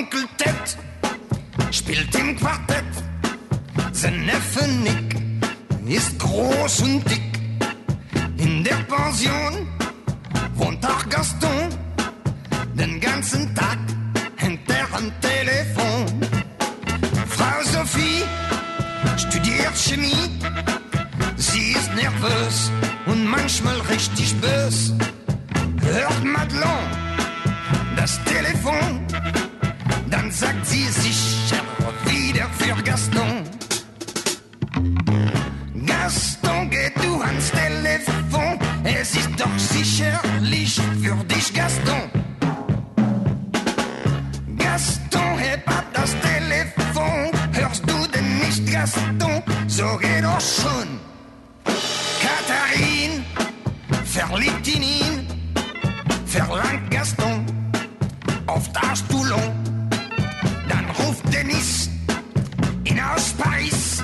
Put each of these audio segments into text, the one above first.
Onkel Ted spielt im Quartett. Sein Neffe Nick ist groß und dick. In der Pension wohnt auch Gaston. Den ganzen Tag hängt er am Telefon. Frau Sophie studiert Chemie. Sie ist nervös und manchmal richtig bös. Hört Madelon das Telefon, sagt sie sicher wieder für Gaston. Gaston, geh du ans Telefon, es ist doch sicherlich für dich, Gaston. Gaston, heb ab das Telefon, hörst du denn nicht, Gaston? So geht doch schon. Katharine verliebt in ihn, verlangt Gaston auf das Toulon. Dann ruft Denis ihn aus Paris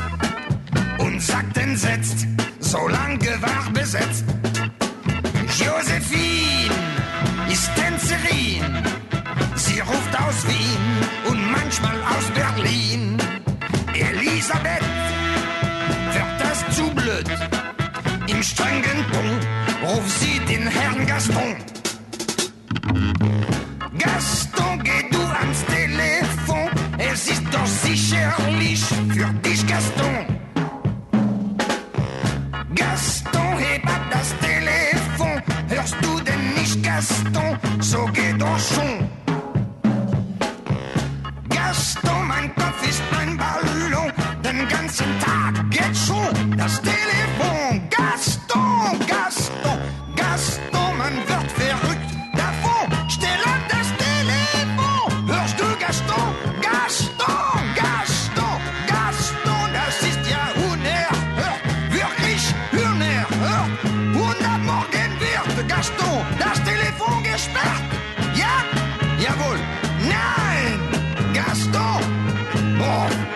und sagt entsetzt, so lange war besetzt. Josephine ist Tänzerin, sie ruft aus Wien und manchmal aus Berlin. Elisabeth wird das zu blöd, im strengen Ton ruft sie den Herrn Gaston. Gaston, geh für dich, Gaston. Gaston, heb das Telefon, hörst du denn nicht, Gaston? So geht doch schon. Gaston, mein Kopf ist ein Ballon, den ganzen Tag geht schon. on.